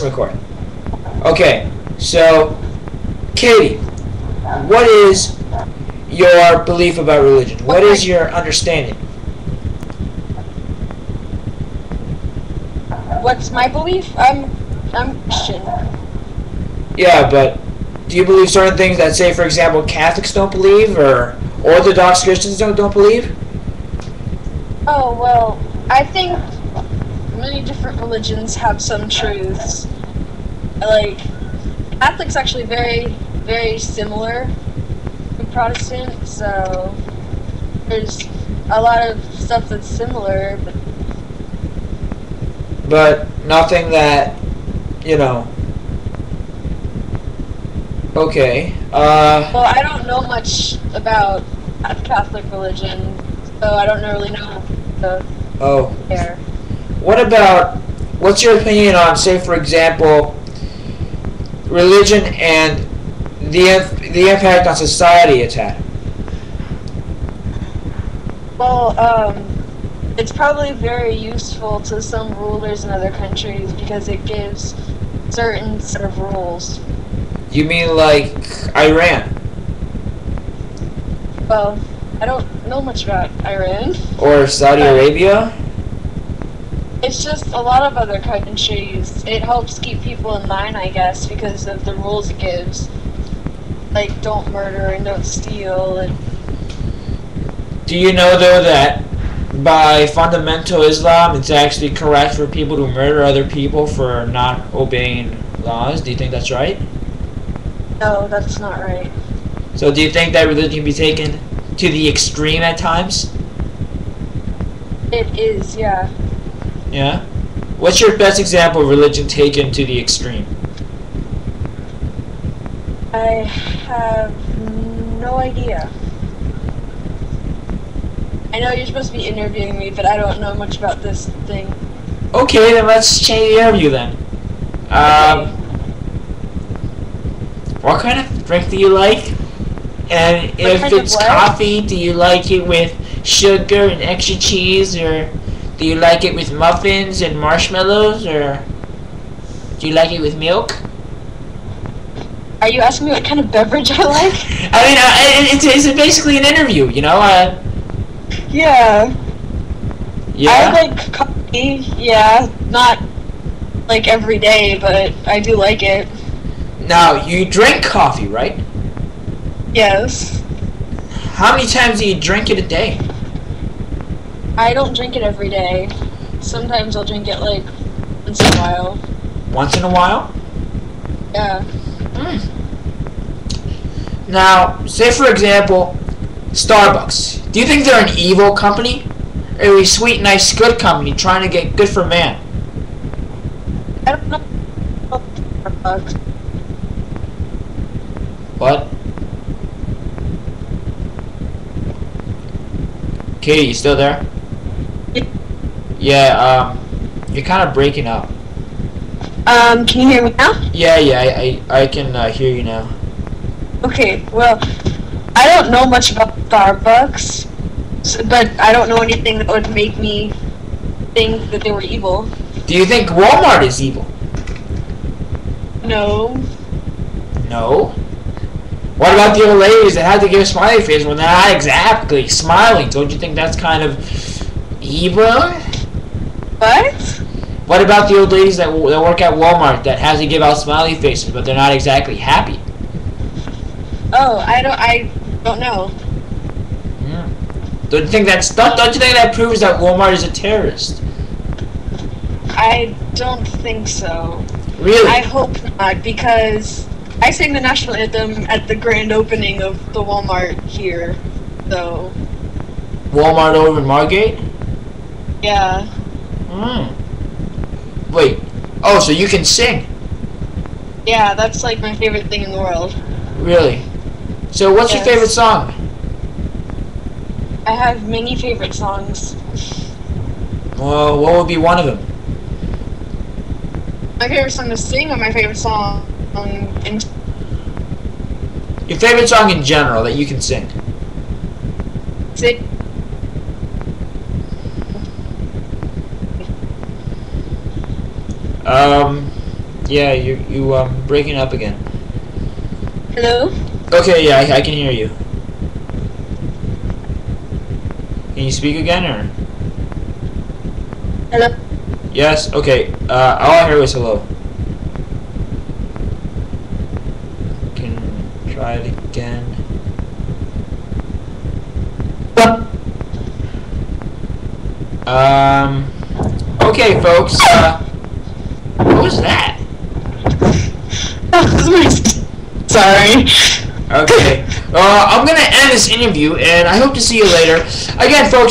record. Okay, so, Katie, what is your belief about religion? What is your understanding? What's my belief? I'm I'm Christian. Yeah, but do you believe certain things that, say, for example, Catholics don't believe, or Orthodox Christians don't don't believe? Oh well, I think many different religions have some truths. Like Catholics actually very very similar to Protestant, so there's a lot of stuff that's similar, but But nothing that, you know. Okay. Uh. well, I don't know much about Catholic religion, so I don't really know the Oh. there. What about? What's your opinion on, say, for example, religion and the the impact on society it's had? Well, um, it's probably very useful to some rulers in other countries because it gives certain set of rules. You mean like Iran Well, I don't know much about Iran. or Saudi Arabia? It's just a lot of other countries. It helps keep people in line, I guess, because of the rules it gives. Like, don't murder and don't steal and Do you know though that by fundamental Islam, it's actually correct for people to murder other people for not obeying laws? Do you think that's right? no, that's not right. So do you think that religion can be taken to the extreme at times? It is, yeah. Yeah. What's your best example of religion taken to the extreme? I have no idea. I know you're supposed to be interviewing me, but I don't know much about this thing. Okay, then let's change the interview then. Um, what kind of drink do you like? And if it's coffee, do you like it with sugar and extra cheese, or do you like it with muffins and marshmallows, or do you like it with milk? Are you asking me what kind of beverage I like? I mean, it- it's, it's basically an interview, you know. Uh, Yeah. yeah. I like coffee. Yeah, not like every day, but I do like it. now you drink coffee, right? Yes. How many times do you drink it a day? I don't drink it every day. Sometimes I'll drink it like once in a while. Once in a while. Yeah. Hmm. Now, say for example, Starbucks. Do you think they're an evil company? Or a sweet, nice, good company trying to get good for man? I don't know. Starbucks. What? Katie, you still there? Yeah. Um, you're kind of breaking up. Um, can you hear me now? Yeah, yeah, I, I, I can uh, hear you now. Okay, well, I don't know much about Starbucks, but I don't know anything that would make me think that they were evil. Do you think Walmart is evil? No. No. What about the old ladies that had to give smiley face when they're not exactly smiling? Don't you think that's kind of evil? What? What about the old ladies that, that work at Walmart that has to give out smiley faces, but they're not exactly happy? Oh, I don't. I don't know. Yeah. Don't you think that's don't, don't you think that proves that Walmart is a terrorist? I don't think so. Really? I hope not, because I sang the national anthem at the grand opening of the Walmart here. So, Walmart over in Margate? yeah. Hmm. Wait. Oh, so you can sing? Yeah, that's like my favorite thing in the world. Really? So what's your favorite song? I have many favorite songs. Well, what would be one of them? My favorite song to sing or my favorite song in Your favorite song in general that you can sing? Sit. Um, Yeah, you you um breaking up again. Hello? Okay, yeah, I, I can hear you. Can you speak again or? Hello? Yes. Okay. Uh, all I heard was hello. Can try it again. Um. Okay, folks. Uh, what was that? Sorry. Okay. Uh, I'm gonna end this interview, and I hope to see you later. Again, folks.